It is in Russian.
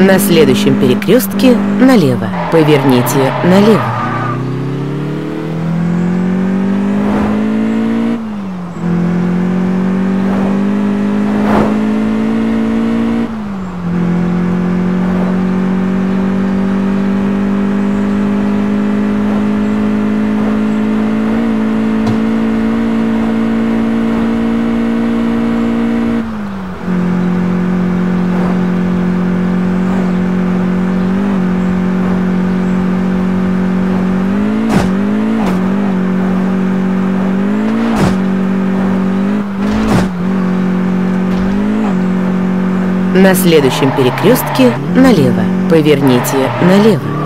На следующем перекрестке налево. Поверните налево. На следующем перекрестке налево. Поверните налево.